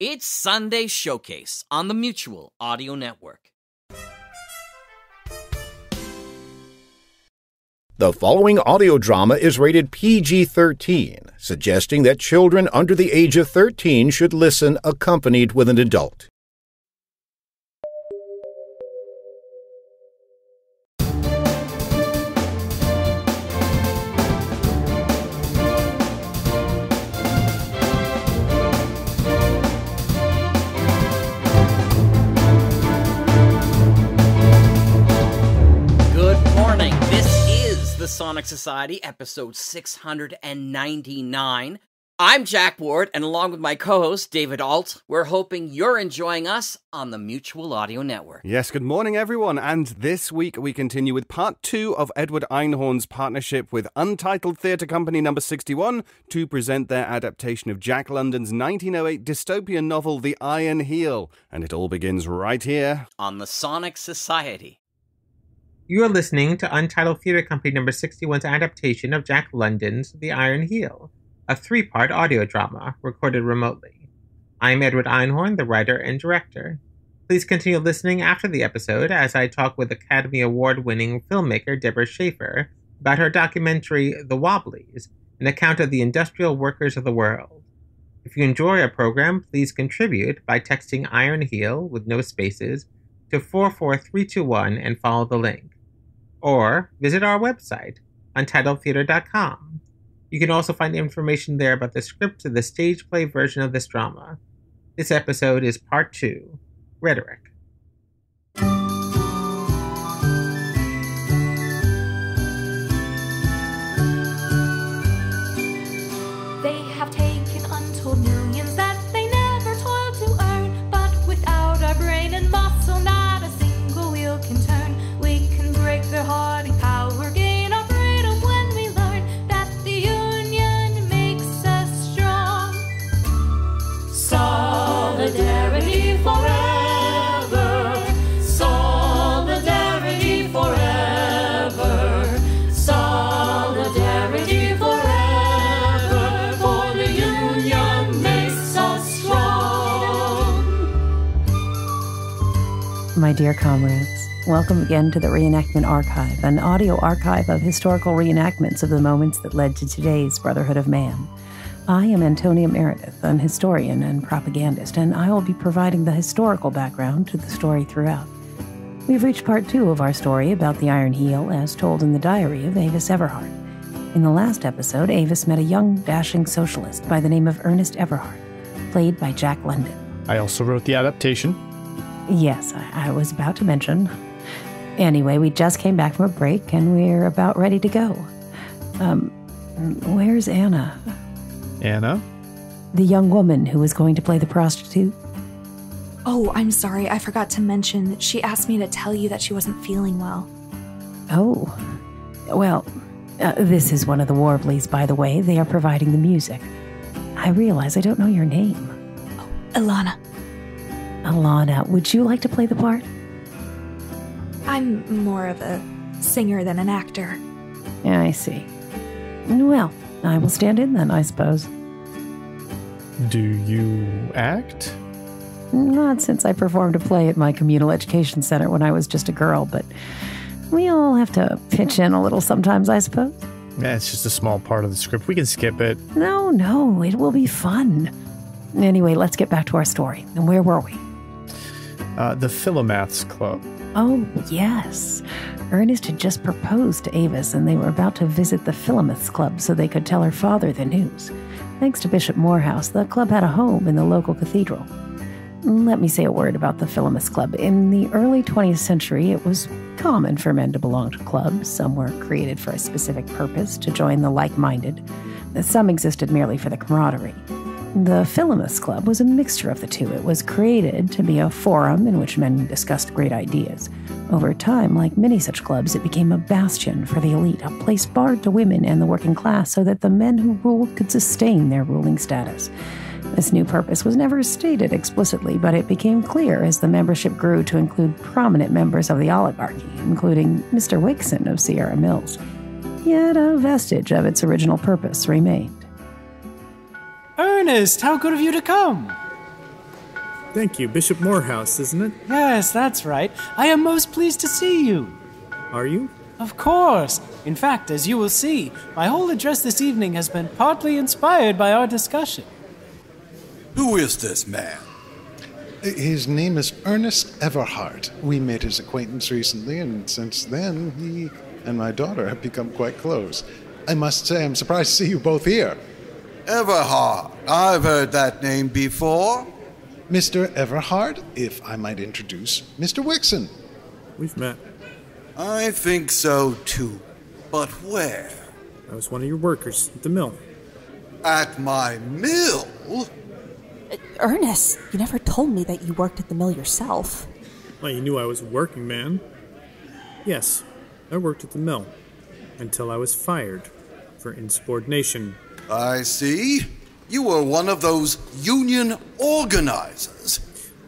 It's Sunday Showcase on the Mutual Audio Network. The following audio drama is rated PG 13, suggesting that children under the age of 13 should listen accompanied with an adult. Society, episode 699. I'm Jack Ward, and along with my co host, David Alt, we're hoping you're enjoying us on the Mutual Audio Network. Yes, good morning, everyone. And this week we continue with part two of Edward Einhorn's partnership with Untitled Theatre Company number 61 to present their adaptation of Jack London's 1908 dystopian novel, The Iron Heel. And it all begins right here. On the Sonic Society. You are listening to Untitled Theatre Company number 61's adaptation of Jack London's The Iron Heel, a three part audio drama recorded remotely. I'm Edward Einhorn, the writer and director. Please continue listening after the episode as I talk with Academy Award winning filmmaker Deborah Shaffer about her documentary The Wobblies, an account of the industrial workers of the world. If you enjoy our program, please contribute by texting Iron Heel with no spaces to 44321 and follow the link. Or visit our website, untitledtheater.com. You can also find information there about the script to the stage play version of this drama. This episode is part two Rhetoric. My dear comrades, welcome again to the Reenactment Archive, an audio archive of historical reenactments of the moments that led to today's Brotherhood of Man. I am Antonia Meredith, an historian and propagandist, and I will be providing the historical background to the story throughout. We've reached part two of our story about the Iron Heel as told in the diary of Avis Everhard. In the last episode, Avis met a young, dashing socialist by the name of Ernest Everhard, played by Jack London. I also wrote the adaptation. Yes, I, I was about to mention. Anyway, we just came back from a break and we're about ready to go. Um, where's Anna? Anna? The young woman who was going to play the prostitute? Oh, I'm sorry. I forgot to mention. She asked me to tell you that she wasn't feeling well. Oh. Well, uh, this is one of the Wobblies, by the way. They are providing the music. I realize I don't know your name. Oh, Ilana, Alana, would you like to play the part? I'm more of a singer than an actor. Yeah, I see. Well, I will stand in then, I suppose. Do you act? Not since I performed a play at my communal education center when I was just a girl, but we all have to pitch in a little sometimes, I suppose. Yeah, it's just a small part of the script. We can skip it. No, no, it will be fun. Anyway, let's get back to our story. And where were we? Uh, the Philomaths Club. Oh, yes. Ernest had just proposed to Avis, and they were about to visit the Philomaths Club so they could tell her father the news. Thanks to Bishop Morehouse, the club had a home in the local cathedral. Let me say a word about the Philomaths Club. In the early 20th century, it was common for men to belong to clubs. Some were created for a specific purpose, to join the like minded. Some existed merely for the camaraderie. The Philomaths Club was a mixture of the two. It was created to be a forum in which men discussed great ideas. Over time, like many such clubs, it became a bastion for the elite, a place barred to women and the working class so that the men who ruled could sustain their ruling status. This new purpose was never stated explicitly, but it became clear as the membership grew to include prominent members of the oligarchy, including Mr. Wickson of Sierra Mills. Yet a vestige of its original purpose remained. Ernest, how good of you to come! Thank you. Bishop Morehouse, isn't it? Yes, that's right. I am most pleased to see you. Are you? Of course. In fact, as you will see, my whole address this evening has been partly inspired by our discussion. Who is this man? His name is Ernest Everhard. We made his acquaintance recently, and since then, he and my daughter have become quite close. I must say, I'm surprised to see you both here. Everhard. I've heard that name before. Mr. Everhard, if I might introduce Mr. Wickson. We've met. I think so too. But where? I was one of your workers at the mill. At my mill? Uh, Ernest, you never told me that you worked at the mill yourself. Well, you knew I was a working man. Yes, I worked at the mill until I was fired for insubordination. I see. You were one of those union organizers.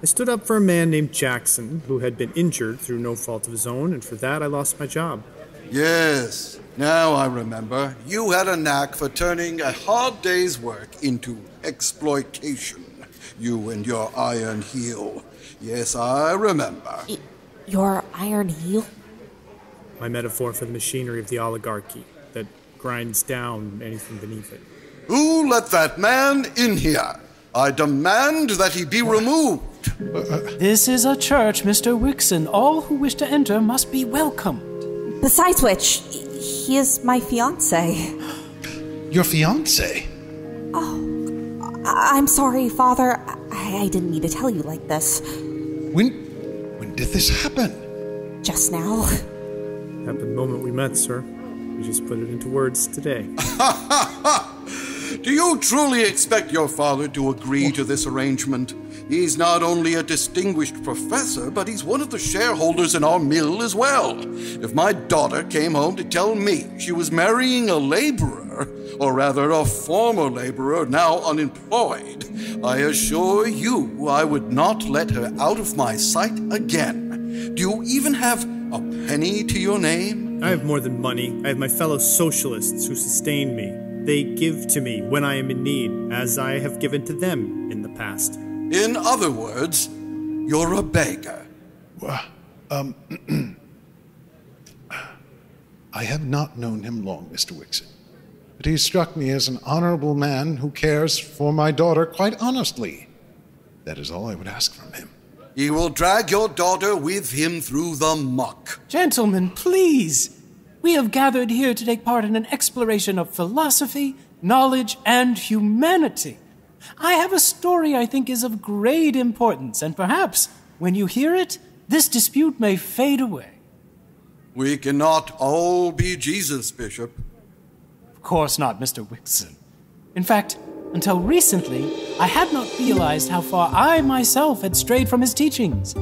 I stood up for a man named Jackson who had been injured through no fault of his own, and for that I lost my job. Yes, now I remember. You had a knack for turning a hard day's work into exploitation. You and your iron heel. Yes, I remember. Y- your iron heel? My metaphor for the machinery of the oligarchy that grinds down anything beneath it. Who let that man in here? I demand that he be removed. This is a church, Mr. Wickson. All who wish to enter must be welcomed. Besides which, he is my fiance. Your fiance? Oh, I- I'm sorry, Father. I-, I didn't mean to tell you like this. When when did this happen? Just now. Happened the moment we met, sir. We just put it into words today. Do you truly expect your father to agree to this arrangement? He's not only a distinguished professor, but he's one of the shareholders in our mill as well. If my daughter came home to tell me she was marrying a laborer, or rather a former laborer now unemployed, I assure you I would not let her out of my sight again. Do you even have a penny to your name? I have more than money. I have my fellow socialists who sustain me. They give to me when I am in need, as I have given to them in the past. In other words, you're a beggar. Well, um, I have not known him long, Mr. Wickson, but he struck me as an honorable man who cares for my daughter quite honestly. That is all I would ask from him. He will drag your daughter with him through the muck. Gentlemen, please. We have gathered here to take part in an exploration of philosophy, knowledge, and humanity. I have a story I think is of great importance, and perhaps, when you hear it, this dispute may fade away. We cannot all be Jesus, Bishop. Of course not, Mr. Wickson. In fact, until recently, I had not realized how far I myself had strayed from his teachings.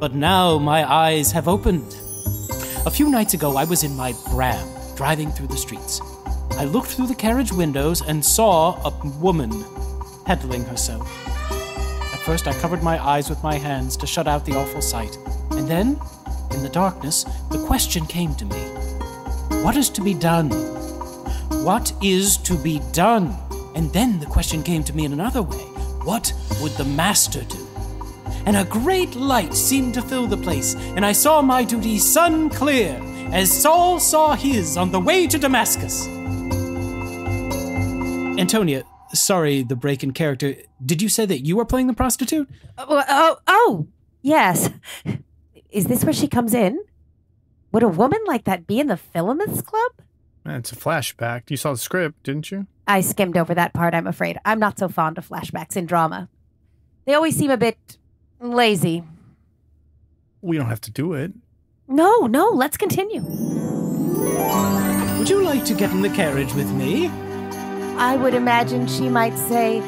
But now my eyes have opened. A few nights ago, I was in my brougham, driving through the streets. I looked through the carriage windows and saw a woman peddling herself. At first, I covered my eyes with my hands to shut out the awful sight. And then, in the darkness, the question came to me What is to be done? What is to be done? And then the question came to me in another way What would the Master do? And a great light seemed to fill the place, and I saw my duty sun clear, as Saul saw his on the way to Damascus. Antonia, sorry, the break in character. Did you say that you were playing the prostitute? Oh, oh, oh, yes. Is this where she comes in? Would a woman like that be in the Philomaths Club? It's a flashback. You saw the script, didn't you? I skimmed over that part, I'm afraid. I'm not so fond of flashbacks in drama. They always seem a bit lazy. We don't have to do it. No, no, let's continue. Would you like to get in the carriage with me? I would imagine she might say,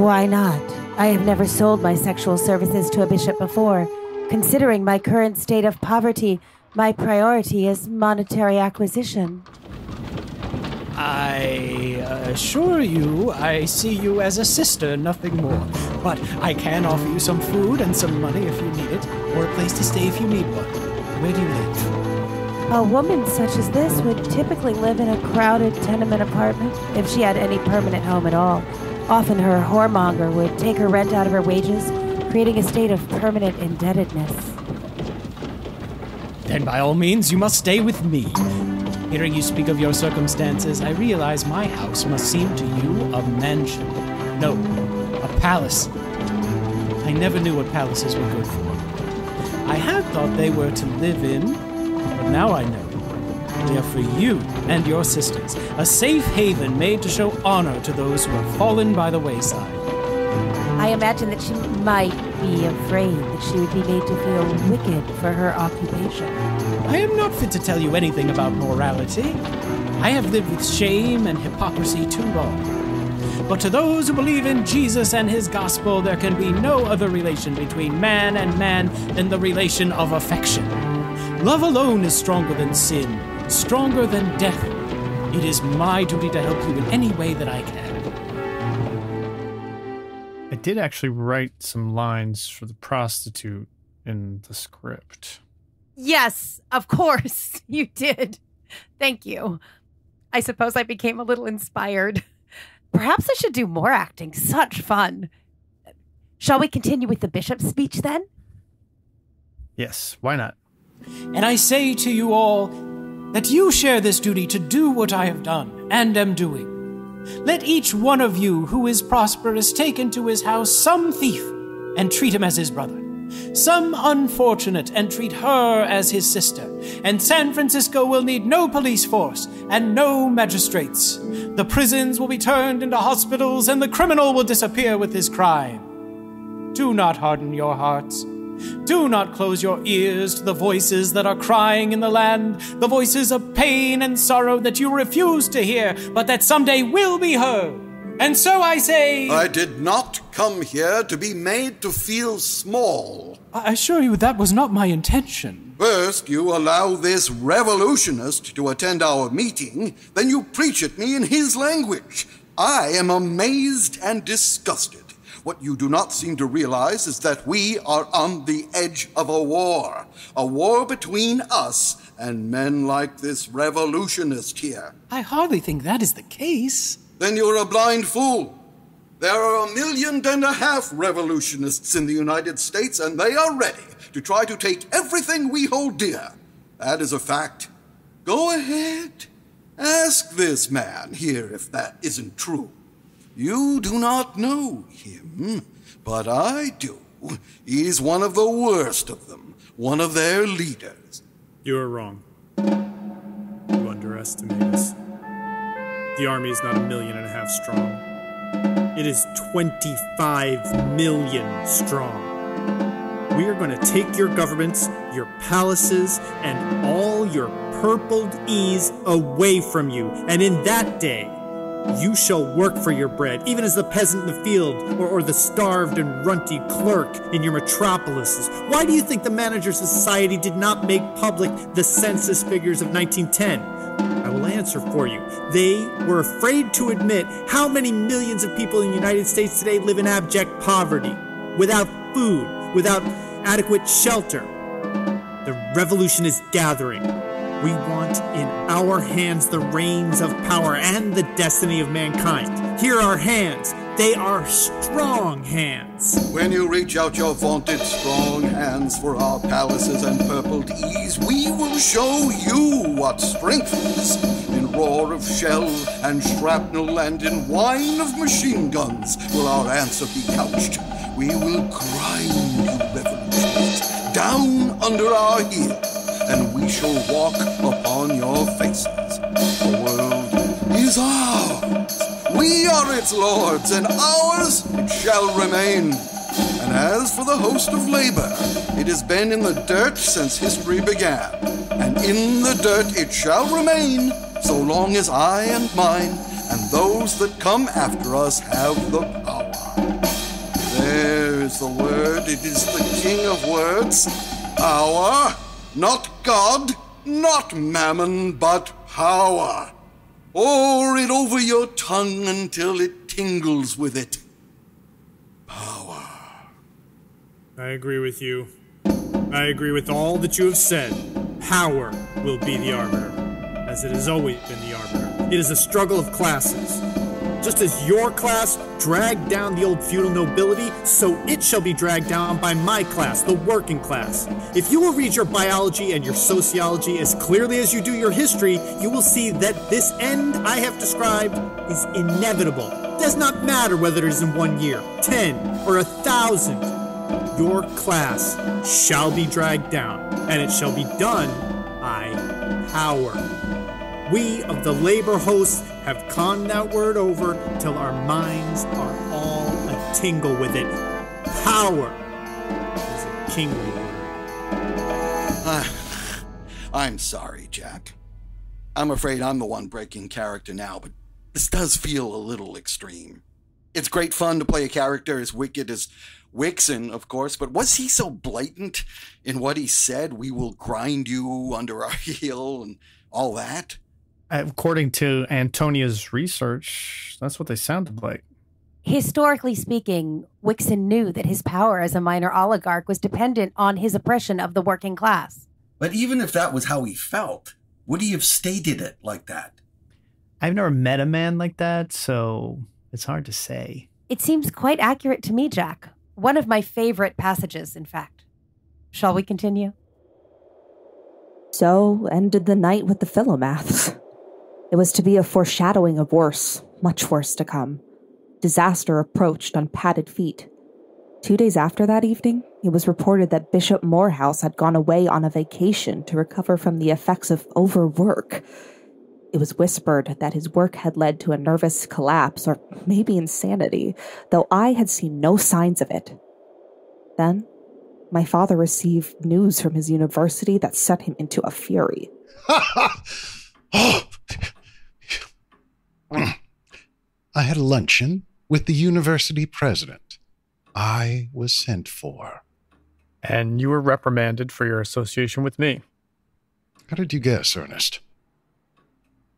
Why not? I have never sold my sexual services to a bishop before. Considering my current state of poverty, my priority is monetary acquisition. I assure you, I see you as a sister, nothing more. But I can offer you some food and some money if you need it, or a place to stay if you need one. Where do you live? A woman such as this would typically live in a crowded tenement apartment if she had any permanent home at all. Often her whoremonger would take her rent out of her wages creating a state of permanent indebtedness. Then by all means, you must stay with me. Hearing you speak of your circumstances, I realize my house must seem to you a mansion. No, a palace. I never knew what palaces were good for. I had thought they were to live in, but now I know. They are for you and your sisters, a safe haven made to show honor to those who have fallen by the wayside. I imagine that she might be afraid that she would be made to feel wicked for her occupation. I am not fit to tell you anything about morality. I have lived with shame and hypocrisy too long. But to those who believe in Jesus and his gospel, there can be no other relation between man and man than the relation of affection. Love alone is stronger than sin, stronger than death. It is my duty to help you in any way that I can. I did actually write some lines for the prostitute in the script. Yes, of course you did. Thank you. I suppose I became a little inspired. Perhaps I should do more acting. Such fun. Shall we continue with the bishop's speech then? Yes, why not? And I say to you all that you share this duty to do what I have done and am doing. Let each one of you who is prosperous take into his house some thief and treat him as his brother, some unfortunate and treat her as his sister. And San Francisco will need no police force and no magistrates. The prisons will be turned into hospitals and the criminal will disappear with his crime. Do not harden your hearts. Do not close your ears to the voices that are crying in the land, the voices of pain and sorrow that you refuse to hear, but that someday will be heard. And so I say. I did not come here to be made to feel small. I assure you that was not my intention. First, you allow this revolutionist to attend our meeting, then you preach at me in his language. I am amazed and disgusted. What you do not seem to realize is that we are on the edge of a war. A war between us and men like this revolutionist here. I hardly think that is the case. Then you're a blind fool. There are a million and a half revolutionists in the United States, and they are ready to try to take everything we hold dear. That is a fact. Go ahead. Ask this man here if that isn't true. You do not know him, but I do. He's one of the worst of them, one of their leaders. You are wrong. You underestimate us. The army is not a million and a half strong. It is 25 million strong. We are going to take your governments, your palaces, and all your purpled ease away from you. And in that day, you shall work for your bread, even as the peasant in the field, or, or, the starved and runty clerk in your metropolises. Why do you think the Manager Society did not make public the census figures of 1910? I will answer for you. They were afraid to admit how many millions of people in the United States today live in abject poverty, without food, without adequate shelter. The revolution is gathering. We want in our hands the reins of power and the destiny of mankind. Here are hands. They are strong hands. When you reach out your vaunted strong hands for our palaces and purpled ease, we will show you what strength is. In roar of shell and shrapnel and in whine of machine guns will our answer be couched. We will grind you revolutionists down under our heel and we shall walk upon your faces. The world is ours. We are its lords, and ours it shall remain. And as for the host of labor, it has been in the dirt since history began, and in the dirt it shall remain so long as I and mine and those that come after us have the power. There is the word, it is the king of words. Power not God, not mammon, but power. Pour it over your tongue until it tingles with it. Power. I agree with you. I agree with all that you have said. Power will be the arbiter, as it has always been the arbiter. It is a struggle of classes. Just as your class dragged down the old feudal nobility, so it shall be dragged down by my class, the working class. If you will read your biology and your sociology as clearly as you do your history, you will see that this end I have described is inevitable. It does not matter whether it is in one year, ten, or a thousand. Your class shall be dragged down, and it shall be done by power. We of the labor hosts have conned that word over till our minds are all a tingle with it. Power is a kingly word. Ah, I'm sorry, Jack. I'm afraid I'm the one breaking character now, but this does feel a little extreme. It's great fun to play a character as wicked as Wickson, of course, but was he so blatant in what he said? We will grind you under our heel and all that? According to Antonia's research, that's what they sounded like. Historically speaking, Wickson knew that his power as a minor oligarch was dependent on his oppression of the working class. But even if that was how he felt, would he have stated it like that? I've never met a man like that, so it's hard to say. It seems quite accurate to me, Jack. One of my favorite passages, in fact. Shall we continue? So ended the night with the Philomaths. It was to be a foreshadowing of worse, much worse to come. Disaster approached on padded feet. Two days after that evening, it was reported that Bishop Morehouse had gone away on a vacation to recover from the effects of overwork. It was whispered that his work had led to a nervous collapse or maybe insanity, though I had seen no signs of it. Then, my father received news from his university that set him into a fury. Oh, I had a luncheon with the university president. I was sent for. And you were reprimanded for your association with me. How did you guess, Ernest?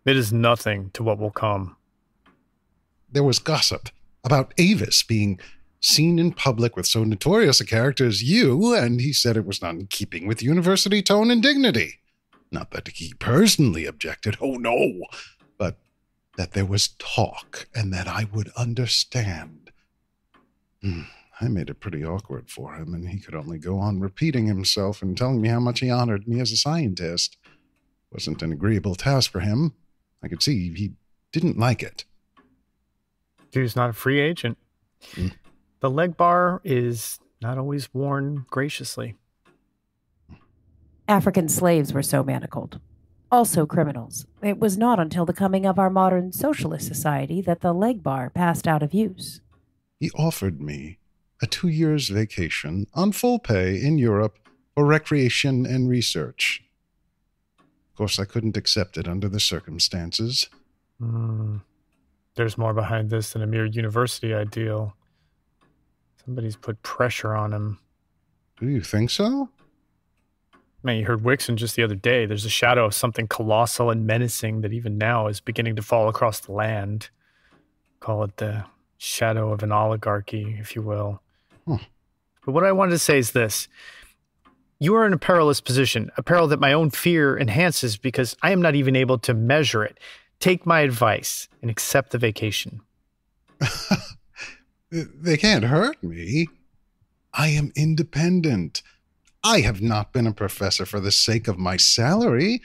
It is nothing to what will come. There was gossip about Avis being seen in public with so notorious a character as you, and he said it was not in keeping with university tone and dignity. Not that he personally objected, oh no, that there was talk and that I would understand. Hmm, I made it pretty awkward for him, and he could only go on repeating himself and telling me how much he honored me as a scientist. Wasn't an agreeable task for him. I could see he didn't like it. Dude's not a free agent. Hmm. The leg bar is not always worn graciously. African slaves were so manacled. Also criminals. It was not until the coming of our modern socialist society that the leg bar passed out of use. He offered me a two years vacation on full pay in Europe for recreation and research. Of course, I couldn't accept it under the circumstances. Hmm. There's more behind this than a mere university ideal. Somebody's put pressure on him. Do you think so? Man, you heard Wickson just the other day. There's a shadow of something colossal and menacing that even now is beginning to fall across the land. Call it the shadow of an oligarchy, if you will. Huh. But what I wanted to say is this you are in a perilous position, a peril that my own fear enhances because I am not even able to measure it. Take my advice and accept the vacation. They can't hurt me. I am independent. I have not been a professor for the sake of my salary.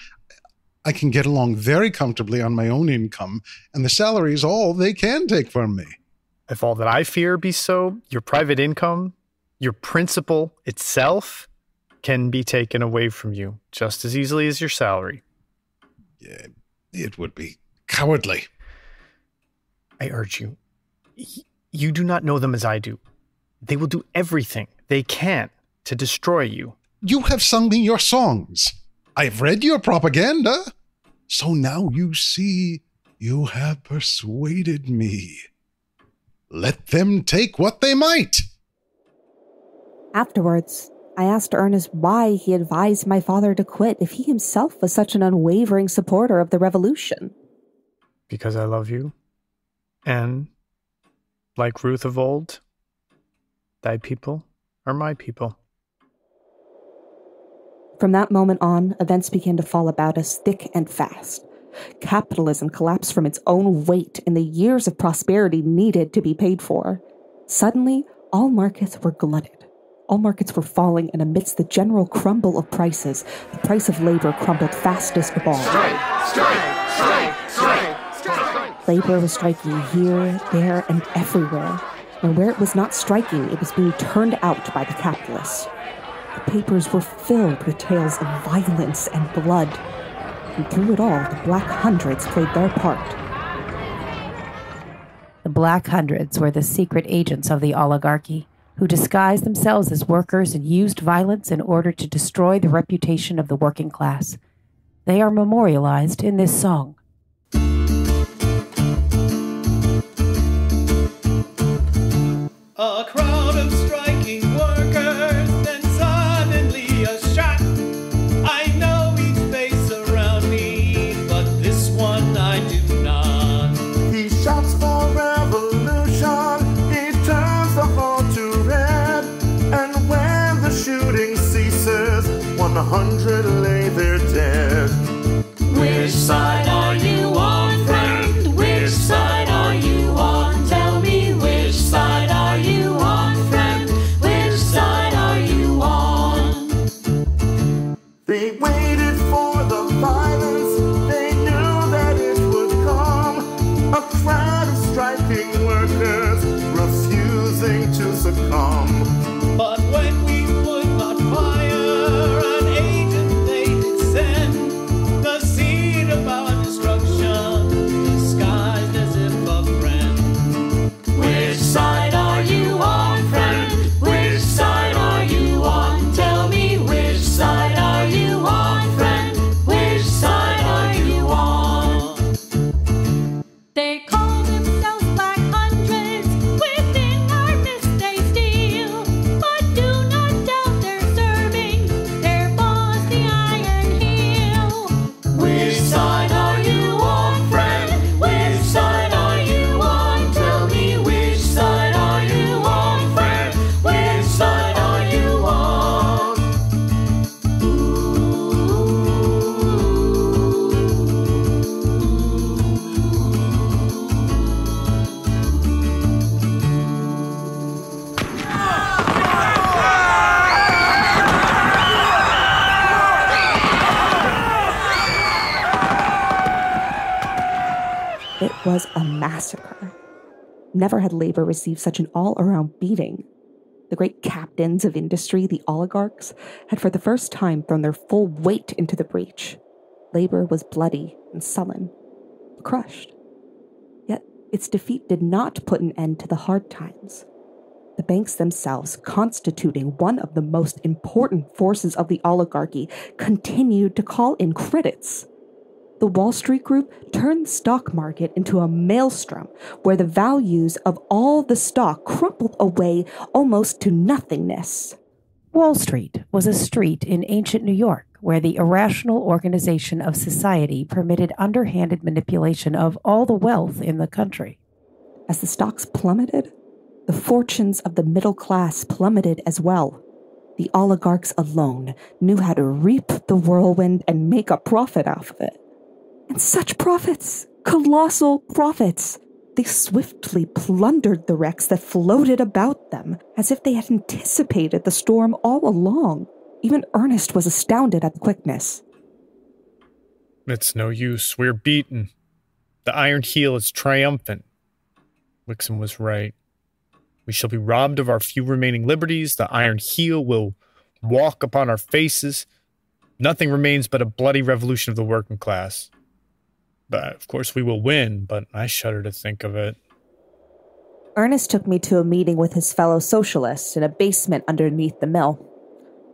I can get along very comfortably on my own income, and the salary is all they can take from me. If all that I fear be so, your private income, your principal itself, can be taken away from you just as easily as your salary. Yeah, it would be cowardly. I urge you. You do not know them as I do. They will do everything they can to destroy you. You have sung me your songs. I have read your propaganda. So now you see you have persuaded me. Let them take what they might. Afterwards, I asked Ernest why he advised my father to quit if he himself was such an unwavering supporter of the revolution. Because I love you. And, like Ruth of old, thy people are my people. From that moment on, events began to fall about us thick and fast. Capitalism collapsed from its own weight, and the years of prosperity needed to be paid for. Suddenly, all markets were glutted. All markets were falling, and amidst the general crumble of prices, the price of labor crumbled fastest of all. Strike! Strike! Strike! Strike! Strike! Labor was striking here, there, and everywhere. And where it was not striking, it was being turned out by the capitalists. The papers were filled with tales of violence and blood. And through it all, the Black Hundreds played their part. The Black Hundreds were the secret agents of the oligarchy who disguised themselves as workers and used violence in order to destroy the reputation of the working class. They are memorialized in this song. 100 was a massacre. Never had labor received such an all around beating. The great captains of industry, the oligarchs, had for the first time thrown their full weight into the breach. Labor was bloody and sullen, crushed. Yet its defeat did not put an end to the hard times. The banks themselves, constituting one of the most important forces of the oligarchy, continued to call in credits. The Wall Street Group turned the stock market into a maelstrom where the values of all the stock crumpled away almost to nothingness. Wall Street was a street in ancient New York where the irrational organization of society permitted underhanded manipulation of all the wealth in the country. As the stocks plummeted, the fortunes of the middle class plummeted as well. The oligarchs alone knew how to reap the whirlwind and make a profit off of it. And such profits, colossal profits. They swiftly plundered the wrecks that floated about them as if they had anticipated the storm all along. Even Ernest was astounded at the quickness. It's no use. We're beaten. The Iron Heel is triumphant. Wickson was right. We shall be robbed of our few remaining liberties. The Iron Heel will walk upon our faces. Nothing remains but a bloody revolution of the working class. But of course, we will win, but I shudder to think of it. Ernest took me to a meeting with his fellow socialists in a basement underneath the mill.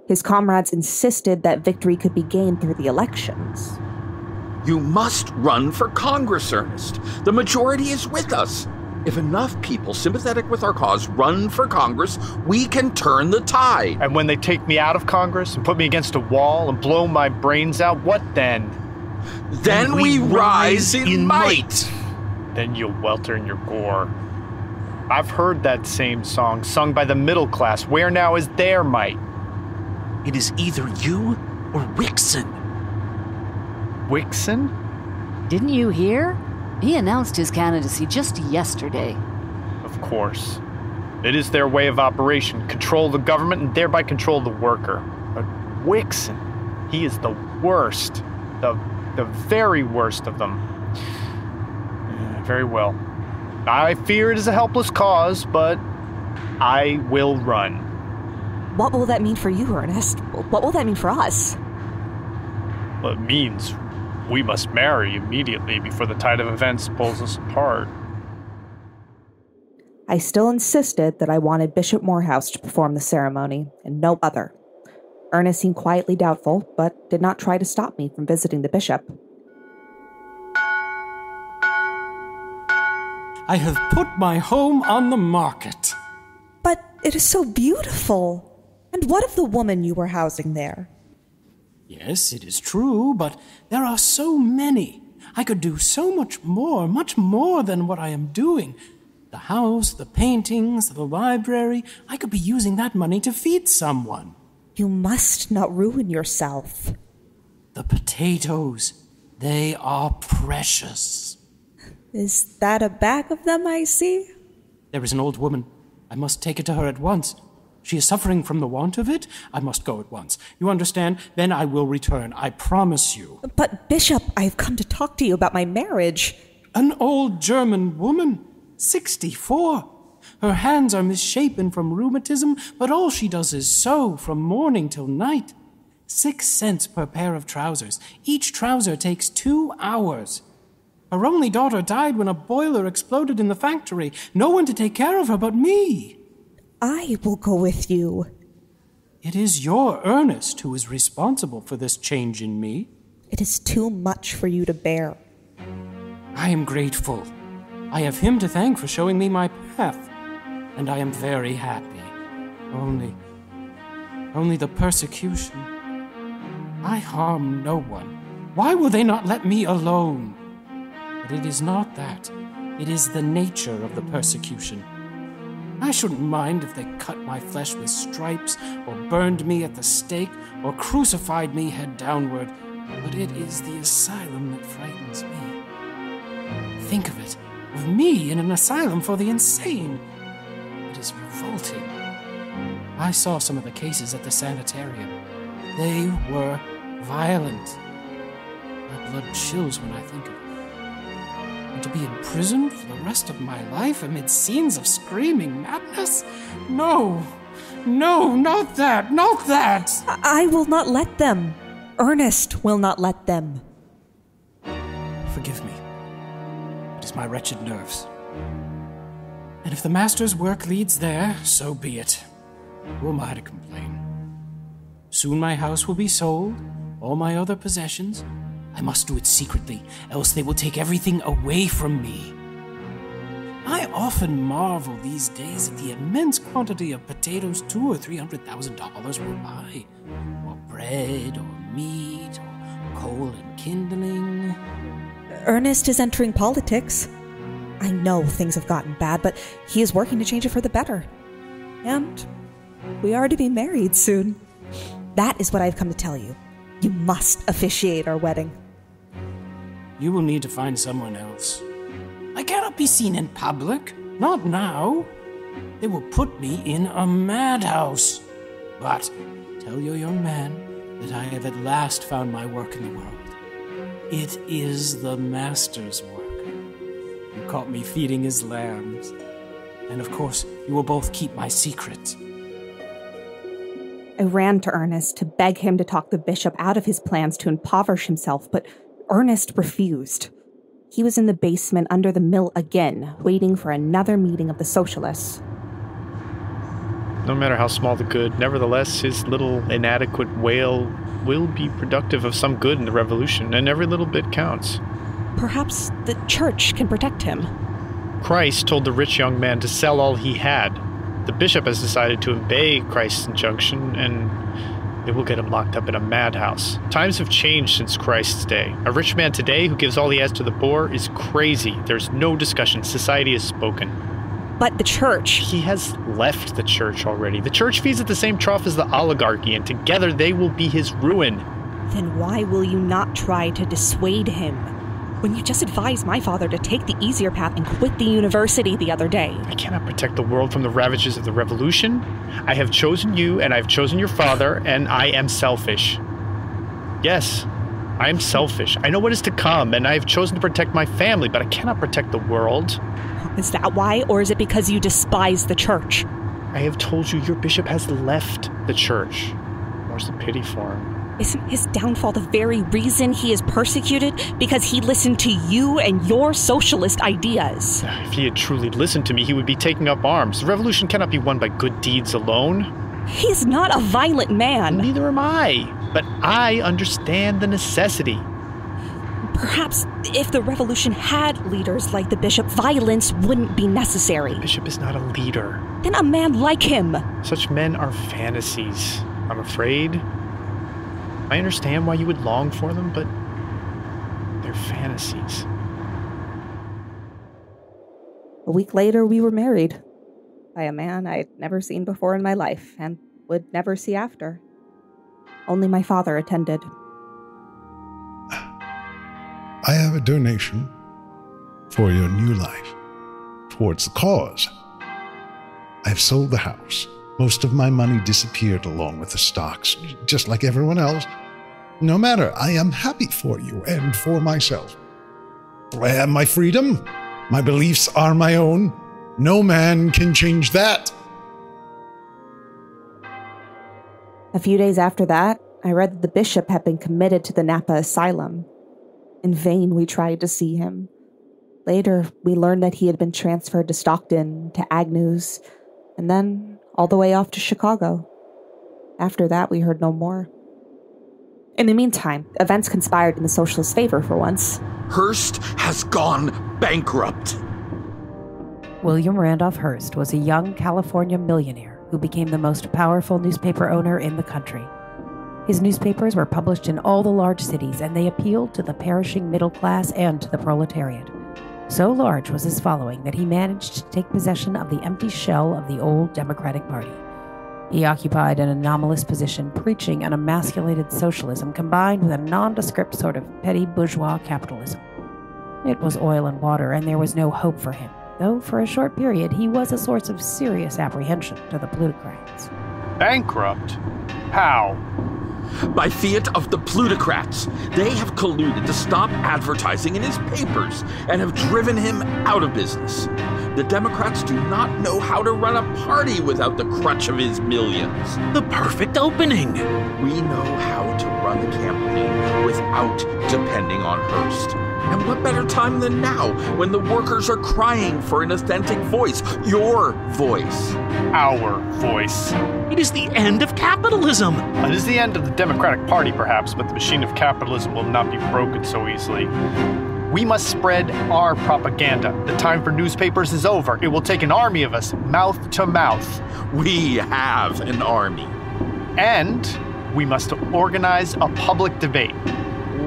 His comrades insisted that victory could be gained through the elections. You must run for Congress, Ernest. The majority is with us. If enough people sympathetic with our cause run for Congress, we can turn the tide. And when they take me out of Congress and put me against a wall and blow my brains out, what then? Then we, rise in might. Then you'll welter in your gore. I've heard that same song sung by the middle class. Where now is their might? It is either you or Wickson. Wickson? Didn't you hear? He announced his candidacy just yesterday. Of course. It is their way of operation control the government and thereby control the worker. But Wickson, he is the worst. The, the very worst of them. Yeah, very well. I fear it is a helpless cause, but I will run. What will that mean for you, Ernest? What will that mean for us? Well, it means we must marry immediately before the tide of events pulls us apart. I still insisted that I wanted Bishop Morehouse to perform the ceremony, and no other. Ernest seemed quietly doubtful, but did not try to stop me from visiting the bishop. I have put my home on the market. But it is so beautiful. And what of the woman you were housing there? Yes, it is true, but there are so many. I could do so much more, much more than what I am doing. The house, the paintings, the library, I could be using that money to feed someone. You must not ruin yourself. The potatoes, they are precious. Is that a bag of them I see? There is an old woman. I must take it to her at once. She is suffering from the want of it. I must go at once. You understand? Then I will return. I promise you. But, Bishop, I have come to talk to you about my marriage. An old German woman, 64. Her hands are misshapen from rheumatism, but all she does is sew from morning till night. Six cents per pair of trousers. Each trouser takes two hours. Her only daughter died when a boiler exploded in the factory. No one to take care of her but me. I will go with you. It is your Ernest who is responsible for this change in me. It is too much for you to bear. I am grateful. I have him to thank for showing me my path, and I am very happy. Only. only the persecution. I harm no one. Why will they not let me alone? But it is not that. It is the nature of the persecution. I shouldn't mind if they cut my flesh with stripes, or burned me at the stake, or crucified me head downward, but it is the asylum that frightens me. Think of it of me in an asylum for the insane. Revolting. I saw some of the cases at the sanitarium. They were violent. My blood chills when I think of it. And to be in prison for the rest of my life amid scenes of screaming madness? No! No, not that! Not that! I, I will not let them. Ernest will not let them. Forgive me. It is my wretched nerves. And if the Master's work leads there, so be it. Who am I to complain? Soon my house will be sold, all my other possessions. I must do it secretly, else they will take everything away from me. I often marvel these days at the immense quantity of potatoes two or three hundred thousand dollars will buy, or bread, or meat, or coal and kindling. Ernest is entering politics. I know things have gotten bad, but he is working to change it for the better. And we are to be married soon. That is what I've come to tell you. You must officiate our wedding. You will need to find someone else. I cannot be seen in public. Not now. They will put me in a madhouse. But tell your young man that I have at last found my work in the world. It is the Master's work. You caught me feeding his lambs. And of course, you will both keep my secret. I ran to Ernest to beg him to talk the bishop out of his plans to impoverish himself, but Ernest refused. He was in the basement under the mill again, waiting for another meeting of the socialists. No matter how small the good, nevertheless, his little inadequate wail will be productive of some good in the revolution, and every little bit counts. Perhaps the church can protect him. Christ told the rich young man to sell all he had. The bishop has decided to obey Christ's injunction, and it will get him locked up in a madhouse. Times have changed since Christ's day. A rich man today who gives all he has to the poor is crazy. There's no discussion. Society has spoken. But the church. He has left the church already. The church feeds at the same trough as the oligarchy, and together they will be his ruin. Then why will you not try to dissuade him? When you just advised my father to take the easier path and quit the university the other day. I cannot protect the world from the ravages of the revolution. I have chosen you, and I have chosen your father, and I am selfish. Yes, I am selfish. I know what is to come, and I have chosen to protect my family, but I cannot protect the world. Is that why, or is it because you despise the church? I have told you your bishop has left the church. More's the pity for him. Isn't his downfall the very reason he is persecuted? Because he listened to you and your socialist ideas. Uh, if he had truly listened to me, he would be taking up arms. The revolution cannot be won by good deeds alone. He's not a violent man. Neither am I. But I understand the necessity. Perhaps if the revolution had leaders like the bishop, violence wouldn't be necessary. The bishop is not a leader. Then a man like him. Such men are fantasies. I'm afraid. I understand why you would long for them, but they're fantasies. A week later, we were married by a man I'd never seen before in my life and would never see after. Only my father attended. I have a donation for your new life towards the cause. I've sold the house. Most of my money disappeared along with the stocks, just like everyone else. No matter, I am happy for you and for myself. I have my freedom. My beliefs are my own. No man can change that. A few days after that, I read that the bishop had been committed to the Napa Asylum. In vain, we tried to see him. Later, we learned that he had been transferred to Stockton, to Agnews, and then all the way off to Chicago. After that, we heard no more. In the meantime, events conspired in the socialist favor for once. Hearst has gone bankrupt. William Randolph Hearst was a young California millionaire who became the most powerful newspaper owner in the country. His newspapers were published in all the large cities, and they appealed to the perishing middle class and to the proletariat. So large was his following that he managed to take possession of the empty shell of the old Democratic Party. He occupied an anomalous position, preaching an emasculated socialism combined with a nondescript sort of petty bourgeois capitalism. It was oil and water, and there was no hope for him, though for a short period he was a source of serious apprehension to the plutocrats. Bankrupt? How? By fiat of the plutocrats. They have colluded to stop advertising in his papers and have driven him out of business. The Democrats do not know how to run a party without the crutch of his millions. The perfect opening. We know how to run a campaign without depending on Hearst. And what better time than now when the workers are crying for an authentic voice? Your voice. Our voice. It is the end of capitalism. It is the end of the Democratic Party, perhaps, but the machine of capitalism will not be broken so easily. We must spread our propaganda. The time for newspapers is over. It will take an army of us, mouth to mouth. We have an army. And we must organize a public debate.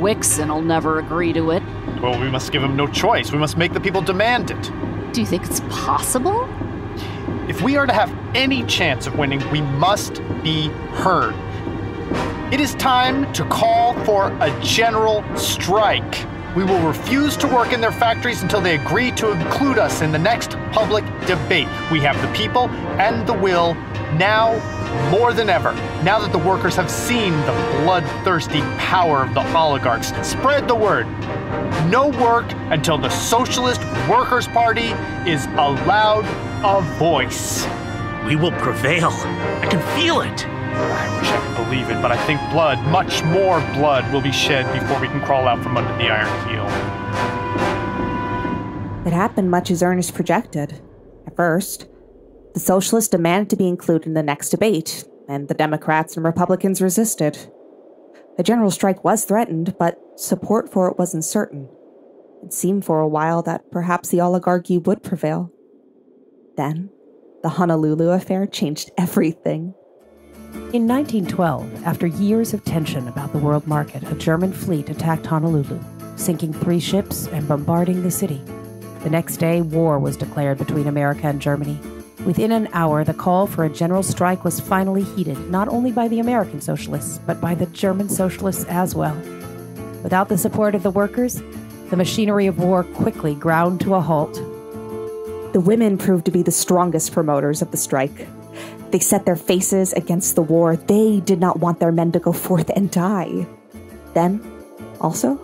Wickson will never agree to it. Well, we must give him no choice. We must make the people demand it. Do you think it's possible? If we are to have any chance of winning, we must be heard. It is time to call for a general strike. We will refuse to work in their factories until they agree to include us in the next public debate. We have the people and the will now more than ever. Now that the workers have seen the bloodthirsty power of the oligarchs, spread the word. No work until the Socialist Workers' Party is allowed a voice. We will prevail. I can feel it. I wish I could believe it, but I think blood, much more blood, will be shed before we can crawl out from under the iron heel. It happened much as Ernest projected. At first, the socialists demanded to be included in the next debate, and the Democrats and Republicans resisted. A general strike was threatened, but support for it was uncertain. It seemed for a while that perhaps the oligarchy would prevail. Then, the Honolulu affair changed everything. In 1912, after years of tension about the world market, a German fleet attacked Honolulu, sinking three ships and bombarding the city. The next day, war was declared between America and Germany. Within an hour, the call for a general strike was finally heeded, not only by the American socialists, but by the German socialists as well. Without the support of the workers, The machinery of war quickly ground to a halt. The women proved to be the strongest promoters of the strike. They set their faces against the war. They did not want their men to go forth and die. Then, also,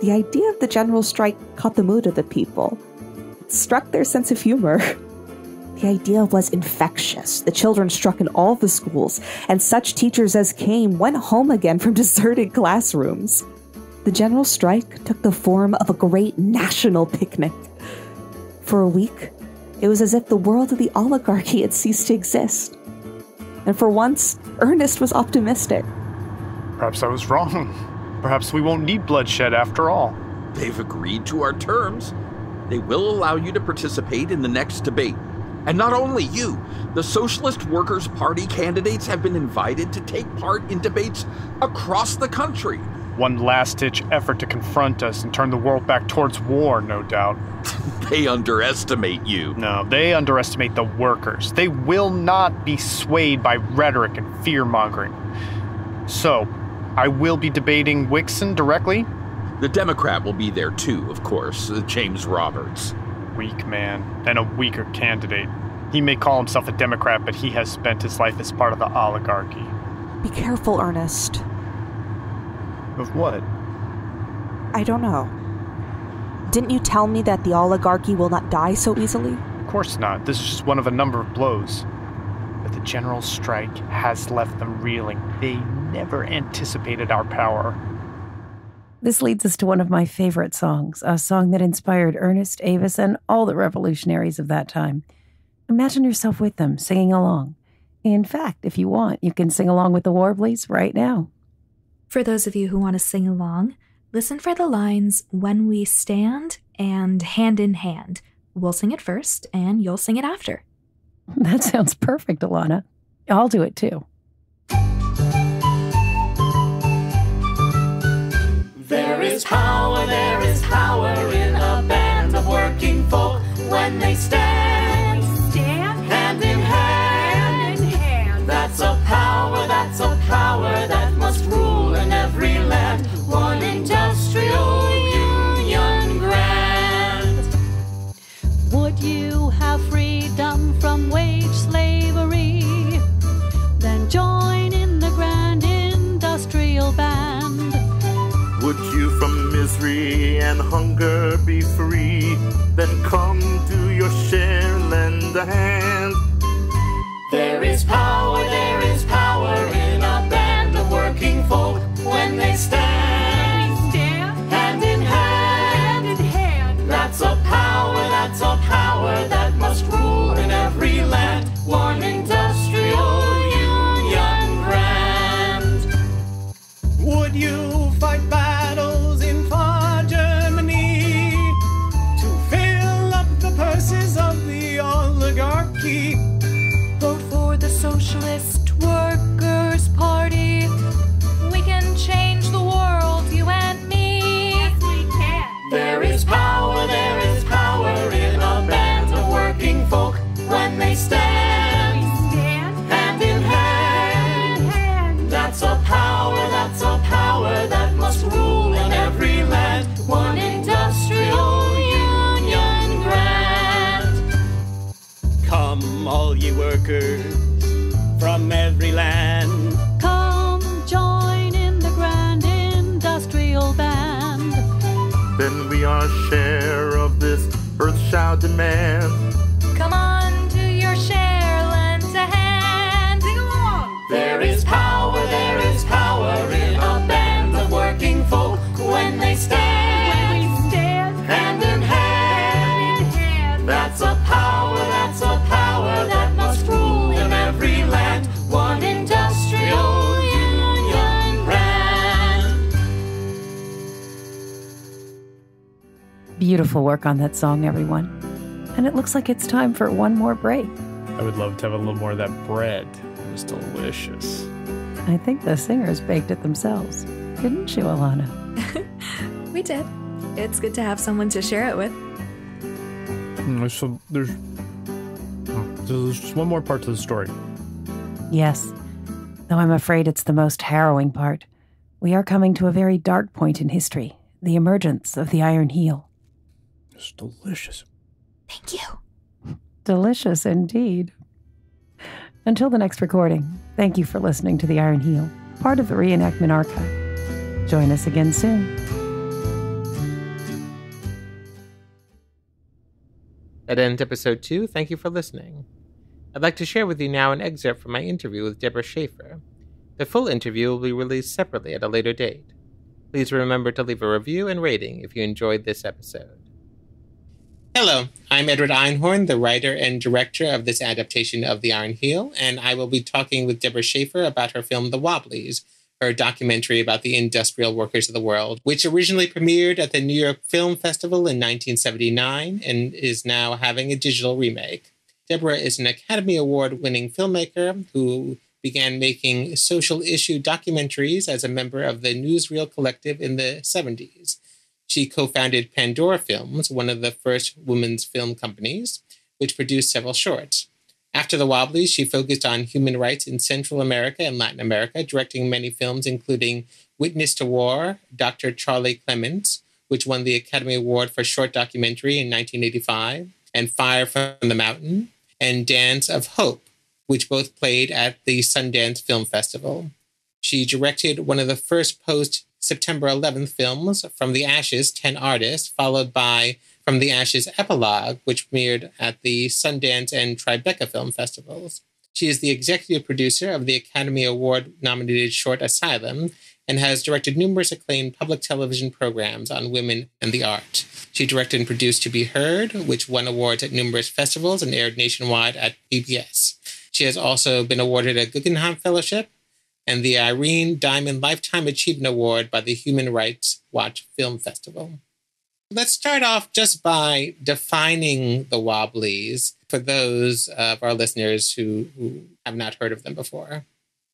the idea of the general strike caught the mood of the people. It struck their sense of humor. The idea was infectious. The children struck in all the schools, and such teachers as came went home again from deserted classrooms. The general strike took the form of a great national picnic. For a week, it was as if the world of the oligarchy had ceased to exist. And for once, Ernest was optimistic. Perhaps I was wrong. Perhaps we won't need bloodshed after all. They've agreed to our terms. They will allow you to participate in the next debate. And not only you, the Socialist Workers' Party candidates have been invited to take part in debates across the country. One last ditch effort to confront us and turn the world back towards war, no doubt. they underestimate you. No, they underestimate the workers. They will not be swayed by rhetoric and fear mongering. So, I will be debating Wickson directly. The Democrat will be there too, of course, uh, James Roberts. Weak man, and a weaker candidate. He may call himself a Democrat, but he has spent his life as part of the oligarchy. Be careful, Ernest. Of what? I don't know. Didn't you tell me that the oligarchy will not die so easily? Of course not. This is just one of a number of blows. But the general strike has left them reeling. They never anticipated our power. This leads us to one of my favorite songs, a song that inspired Ernest, Avis, and all the revolutionaries of that time. Imagine yourself with them, singing along. In fact, if you want, you can sing along with the Wobblies right now. For those of you who want to sing along, listen for the lines When We Stand and Hand in Hand. We'll sing it first, and you'll sing it after. That sounds perfect, Alana. I'll do it too. There is power, there is power in a band of working folk when they stand, hunger be free? Then come to your share and lend a hand. There is power, there work on that song, everyone. And it looks like it's time for one more break. I would love to have a little more of that bread. It was delicious. I think the singers baked it themselves. Didn't you, Alana? We did. It's good to have someone to share it with. Mm, There's, some, there's, oh, there's just one more part to the story. Yes. Though I'm afraid it's the most harrowing part. We are coming to a very dark point in history. The Emergence of the Iron Heel. It's delicious. Thank you. Delicious indeed. Until the next recording, thank you for listening to The Iron Heel, part of the Reenactment Archive. Join us again soon. That ends episode two. Thank you for listening. I'd like to share with you now an excerpt from my interview with Deborah Shaffer. The full interview will be released separately at a later date. Please remember to leave a review and rating if you enjoyed this episode. Hello, I'm Edward Einhorn, the writer and director of this adaptation of The Iron Heel, and I will be talking with Deborah Shaffer about her film The Wobblies, her documentary about the industrial workers of the world, which originally premiered at the New York Film Festival in 1979 and is now having a digital remake. Deborah is an Academy Award winning filmmaker who began making social issue documentaries as a member of the Newsreel Collective in the 70s. She co founded Pandora Films, one of the first women's film companies, which produced several shorts. After the Wobblies, she focused on human rights in Central America and Latin America, directing many films, including Witness to War, Dr. Charlie Clements, which won the Academy Award for Short Documentary in 1985, and Fire from the Mountain, and Dance of Hope, which both played at the Sundance Film Festival. She directed one of the first post September 11th films, From the Ashes 10 Artists, followed by From the Ashes Epilogue, which premiered at the Sundance and Tribeca Film Festivals. She is the executive producer of the Academy Award nominated short Asylum and has directed numerous acclaimed public television programs on women and the art. She directed and produced To Be Heard, which won awards at numerous festivals and aired nationwide at PBS. She has also been awarded a Guggenheim Fellowship and the Irene Diamond Lifetime Achievement Award by the Human Rights Watch Film Festival. Let's start off just by defining the Wobblies for those of our listeners who, who have not heard of them before.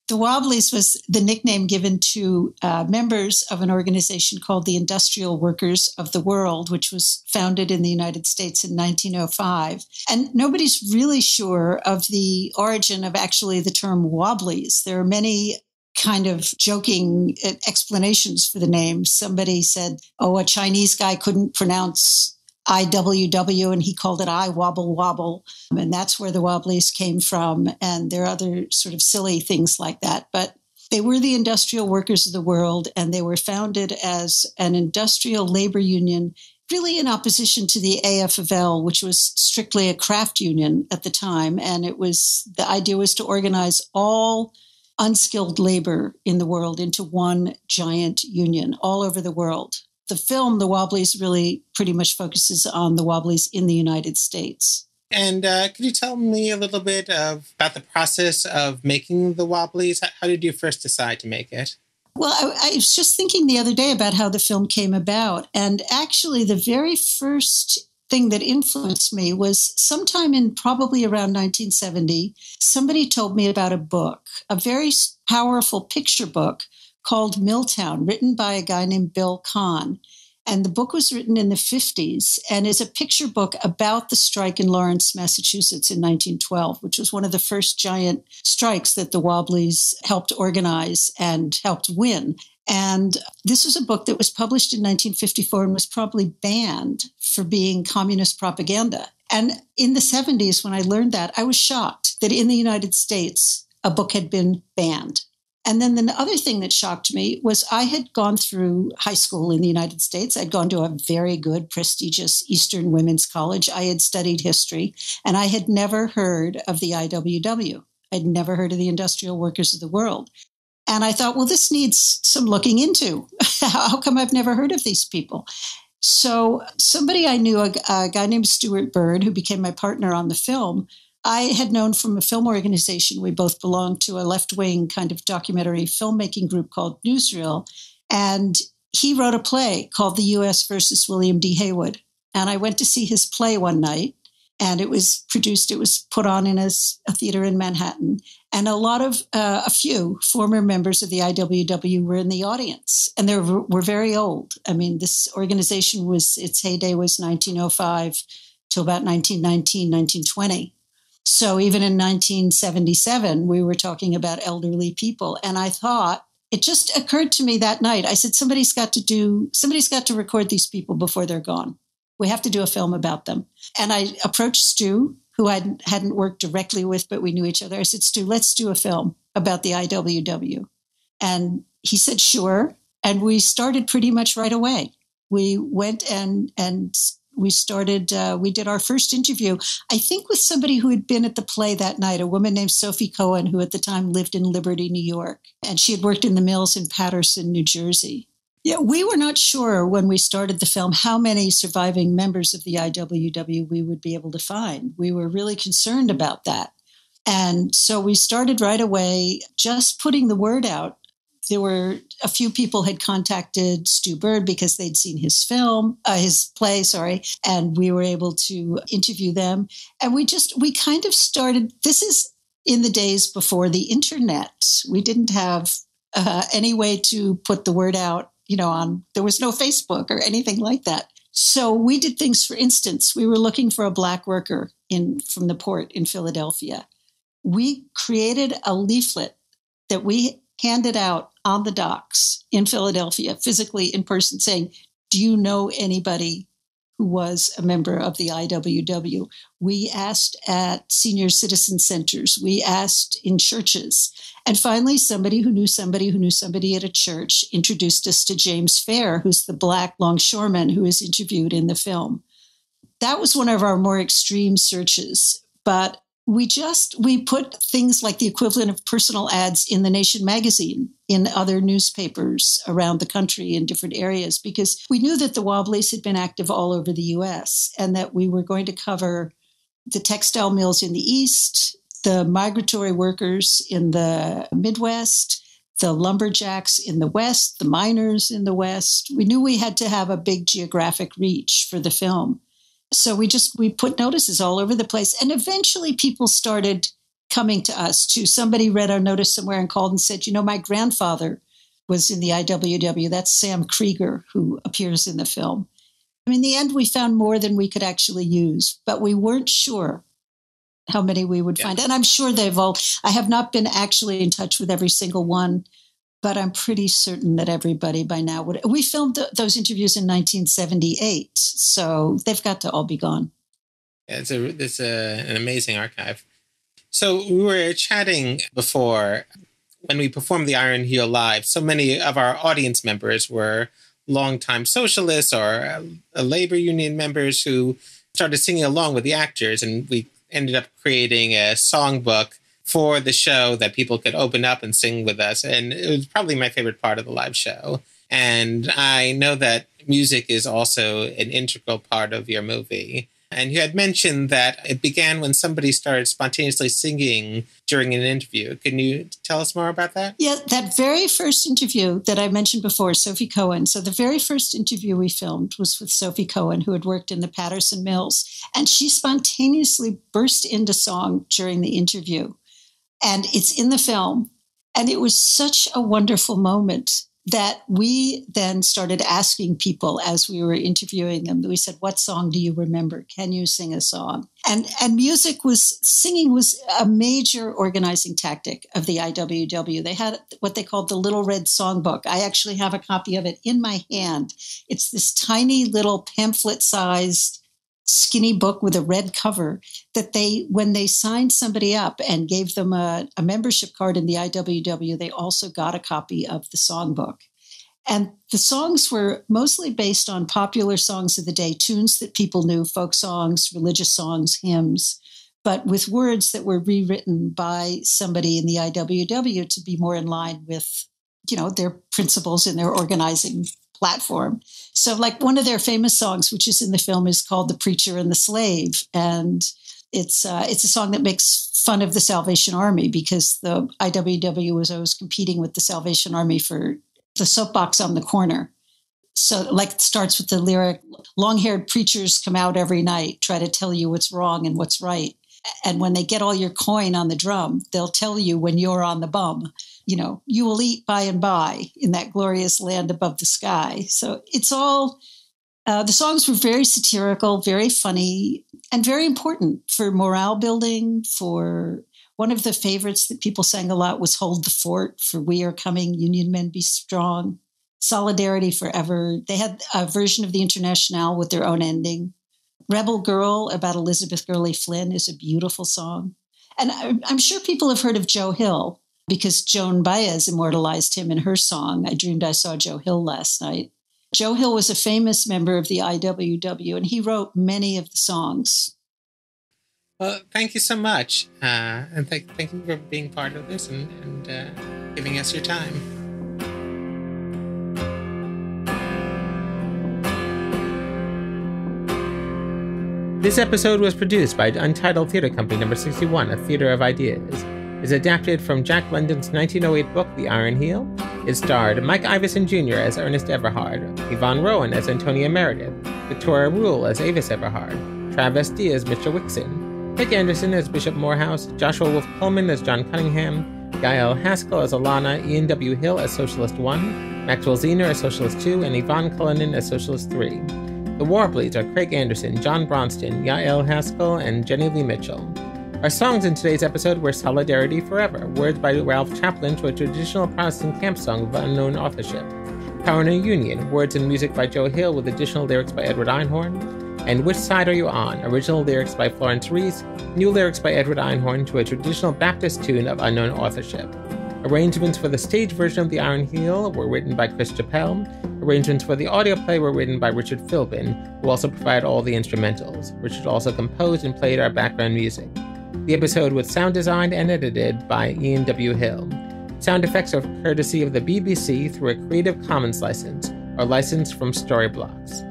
The Wobblies was the nickname given to uh, members of an organization called the Industrial Workers of the World, which was founded in the United States in 1905. And nobody's really sure of the origin of actually the term Wobblies. There are many kind of joking uh, explanations for the name. Somebody said, oh, a Chinese guy couldn't pronounce IWW and he called it I Wobble Wobble. And that's where the Wobblies came from. And there are other sort of silly things like that. But they were the industrial workers of the world and they were founded as an industrial labor union, really in opposition to the AFL, which was strictly a craft union at the time. And it was the idea was to organize all unskilled labor in the world into one giant union all over the world the film, The Wobblies, really pretty much focuses on the Wobblies in the United States. And uh, could you tell me a little bit of, about the process of making the Wobblies? How, how did you first decide to make it? Well, I, I, was just thinking the other day about how the film came about. And actually, the very first thing that influenced me was sometime in probably around 1970, somebody told me about a book, a very powerful picture book called Milltown, written by a guy named Bill Cahn. And the book was written in the 50s and is a picture book about the strike in Lawrence, Massachusetts in 1912, which was one of the first giant strikes that the Wobblies helped organize and helped win. And this was a book that was published in 1954 and was probably banned for being communist propaganda. And in the 70s, when I learned that, I was shocked that in the United States, a book had been banned. And then the other thing that shocked me was I had gone through high school in the United States. I'd gone to a very good, prestigious Eastern Women's College. I had studied history, and I had never heard of the IWW. I'd never heard of the Industrial Workers of the World. And I thought, well, this needs some looking into. How come I've never heard of these people? So, somebody I knew, a, a guy named Stewart Bird, who became my partner on the film, I had known from a film organization, we both belonged to a left wing kind of documentary filmmaking group called Newsreel. And he wrote a play called The US versus William D. Haywood. And I went to see his play one night, and it was produced, it was put on in a, a theater in Manhattan. And a lot of, uh, a few former members of the IWW were in the audience, and they were, were very old. I mean, this organization was, its heyday was 1905 to about 1919, 1920. So even in 1977, we were talking about elderly people. And I thought it just occurred to me that night. I said, somebody's got to do, somebody's got to record these people before they're gone. We have to do a film about them. And I approached Stu, who I hadn't worked directly with, but we knew each other. I said, Stu, let's do a film about the IWW. And he said, sure. And we started pretty much right away. We went and, and we started, uh, we did our first interview, I think with somebody who had been at the play that night, a woman named Sophie Cohen, who at the time lived in Liberty, New York. And she had worked in the mills in Paterson, New Jersey. Yeah, we were not sure when we started the film how many surviving members of the IWW we would be able to find. We were really concerned about that. And so we started right away just putting the word out. There were a few people had contacted Stu Bird because they'd seen his film, uh, his play, sorry, and we were able to interview them. And we just, we kind of started, this is in the days before the internet. We didn't have uh, any way to put the word out you know, on there was no Facebook or anything like that. So we did things. For instance, we were looking for a black worker in from the port in Philadelphia. We created a leaflet that we handed out on the docks in Philadelphia, physically in person, saying, "Do you know anybody who was a member of the IWW?" We asked at senior citizen centers. We asked in churches. And finally, somebody who knew somebody who knew somebody at a church introduced us to James Fair, who's the black longshoreman who is interviewed in the film. That was one of our more extreme searches. But we just we put things like the equivalent of personal ads in the nation magazine in other newspapers around the country in different areas because we knew that the wobblies had been active all over the us and that we were going to cover the textile mills in the east the migratory workers in the Midwest, the lumberjacks in the West, the miners in the West. We knew we had to have a big geographic reach for the film. So we just we put notices all over the place and eventually people started coming to us too. Somebody read our notice somewhere and called and said, "You know, my grandfather was in the IWW. That's Sam Krieger who appears in the film." I mean, in the end we found more than we could actually use, but we weren't sure how many we would find. And I'm sure they've all, I have not been actually in touch with every single one, but I'm pretty certain that everybody by now would. We filmed th- those interviews in 1978, so they've got to all be gone. Yeah, it's a it's a, an amazing archive. So we were chatting before when we performed the Iron Heel live. So many of our audience members were longtime socialists or uh, labor union members who started singing along with the actors, and we ended up creating a songbook for the show that people could open up and sing with us. And it was probably my favorite part of the live show. And I know that music is also an integral part of your movie. And you had mentioned that it began when somebody started spontaneously singing during an interview. Can you tell us more about that? Yeah, that very first interview that I mentioned before, Sophie Cohen. So, the very first interview we filmed was with Sophie Cohen, who had worked in the Paterson Mills. And she spontaneously burst into song during the interview. And it's in the film. And it was such a wonderful moment that we then started asking people as we were interviewing them we said what song do you remember? Can you sing a song? And and music was singing was a major organizing tactic of the IWW they had what they called the little red songbook. I actually have a copy of it in my hand. It's this tiny little pamphlet sized skinny book with a red cover that they when they signed somebody up and gave them a, a, membership card in the iww they also got a copy of the songbook and the songs were mostly based on popular songs of the day tunes that people knew folk songs religious songs hymns but with words that were rewritten by somebody in the iww to be more in line with you know their principles and their organizing platform. So, like one of their famous songs, which is in the film, is called "The Preacher and the Slave," and it's uh, it's a song that makes fun of the Salvation Army because the IWW was always competing with the Salvation Army for the soapbox on the corner. So, like, it starts with the lyric Long haired preachers come out every night, try to tell you what's wrong and what's right. And when they get all your coin on the drum, they'll tell you when you're on the bum you know, you will eat by and by in that glorious land above the sky. So it's all, uh, the songs were very satirical, very funny, and very important for morale building, for One of the favorites that people sang a lot was Hold the Fort for We Are Coming, Union Men Be Strong, Solidarity Forever. They had a version of the Internationale with their own ending. Rebel Girl about Elizabeth Gurley Flynn is a beautiful song. And I'm sure people have heard of Joe Hill because Joan Baez immortalized him in her song, I Dreamed I Saw Joe Hill Last Night. Joe Hill was a famous member of the IWW, and he wrote many of the songs. Well, thank you so much. Uh, and th- thank you for being part of this and, and uh, giving us your time. This episode was produced by Untitled Theatre Company number 61, a theater of ideas. It's adapted from Jack London's 1908 book, The Iron Heel. It starred Mike Iverson Jr. as Ernest Everhard, Yvonne Rowan as Antonia Meredith, Victoria Rule as Avis Everhard, Travis D as Mr. Wickson, Nick Anderson as Bishop Morehouse, Joshua Wolf Pullman as John Cunningham, Gael Haskell as Alana, Ian W. Hill as Socialist 1, Maxwell Zener as Socialist 2, and Yvonne Cullinan as Socialist 3. The Wobblies are Craig Anderson, John Bronston, Yael Haskell, and Jenny Lee Mitchell. Our songs in today's episode were Solidarity Forever, words by Ralph Chaplin to a traditional Protestant camp song of unknown authorship. Power and Union, words and music by Joe Hill with additional lyrics by Edward Einhorn. And Which Side Are You On, original lyrics by Florence Reese, new lyrics by Edward Einhorn to a traditional Baptist tune of unknown authorship. Arrangements for the stage version of The Iron Heel were written by Chris Chappell. Arrangements for the audio play were written by Richard Philbin, who also provided all the instrumentals. Richard also composed and played our background music. The episode was sound designed and edited by Ian W. Hill. Sound effects are courtesy of the BBC through a Creative Commons license, or license from Storyblocks.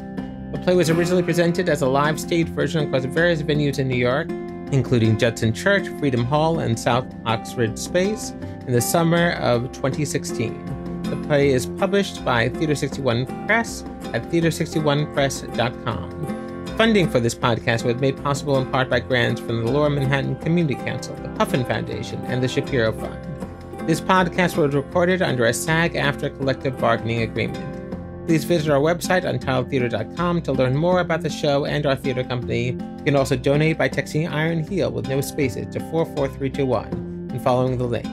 The play was originally presented as a live stage version across various venues in New York, including Judson Church, Freedom Hall, and South Oxford Space, in the summer of 2016. The play is published by Theater 61 Press at theater61press.com. Funding for this podcast was made possible in part by grants from the Lower Manhattan Community Council, the Puffin Foundation, and the Shapiro Fund. This podcast was recorded under a SAG-AFTRA collective bargaining agreement. Please visit our website, untitledtheater.com, to learn more about the show and our theater company. You can also donate by texting Iron Heel with no spaces to 44321 and following the link.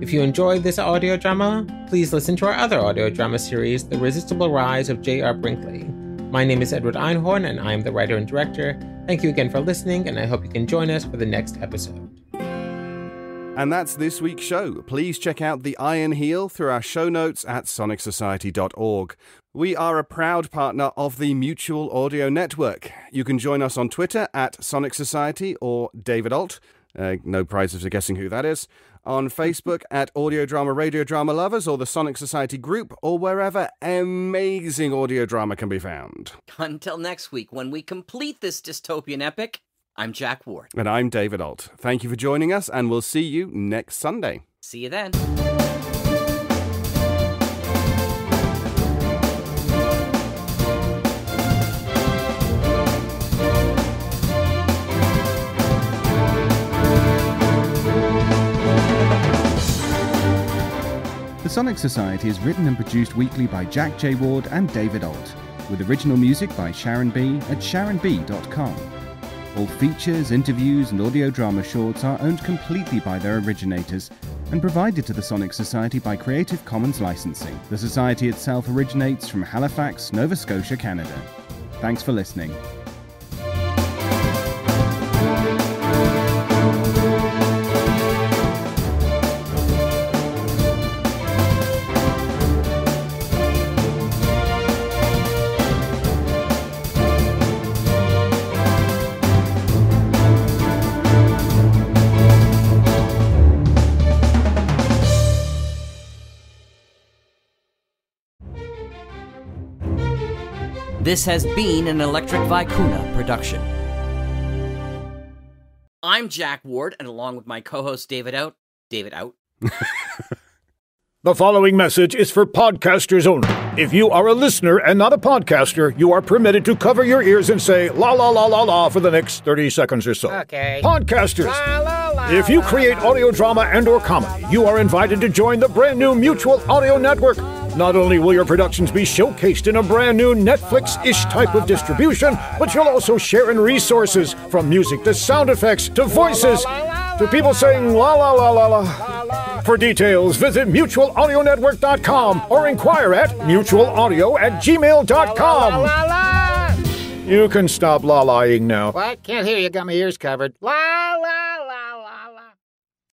If you enjoyed this audio drama, please listen to our other audio drama series, The Resistible Rise of J.R. Brinkley. My name is Edward Einhorn, and I am the writer and director. Thank you again for listening, and I hope you can join us for the next episode. And that's this week's show. Please check out The Iron Heel through our show notes at sonicsociety.org. We are a proud partner of the Mutual Audio Network. You can join us on Twitter at Sonic Society or David Ault. Uh, no prizes for guessing who that is. On Facebook at Audio Drama Radio Drama Lovers or the Sonic Society group or wherever amazing audio drama can be found. Until next week, when we complete this dystopian epic, I'm Jack Ward. And I'm David Ault. Thank you for joining us, and we'll see you next Sunday. See you then. The Sonic Society is written and produced weekly by Jack J. Ward and David Ault, with original music by Sharon B. at sharonb.com. All features, interviews, and audio drama shorts are owned completely by their originators and provided to the Sonic Society by Creative Commons licensing. The Society itself originates from Halifax, Nova Scotia, Canada. Thanks for listening. This has been an Electric Vicuna production. I'm Jack Ward, and along with my co host David Ault, David Ault. The following message is for podcasters only. If you are a listener and not a podcaster, you are permitted to cover your ears and say la la la la la for the next 30 seconds or so. Okay. Podcasters, if you create audio drama and or comedy, you are invited to join the brand new Mutual Audio Network. Not only will your productions be showcased in a brand new Netflix-ish type of distribution, but you'll also share in resources from music to sound effects to voices to people saying la la la la la. For details, visit mutualaudionetwork.com or inquire at mutualaudio at gmail.com. You can stop la-laing now. What? Can't hear you. Got my ears covered. La la